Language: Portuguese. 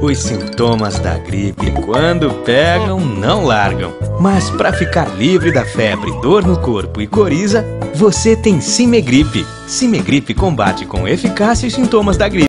Os sintomas da gripe, quando pegam, não largam. Mas para ficar livre da febre, dor no corpo e coriza, você tem Cimegripe. Cimegripe combate com eficácia os sintomas da gripe.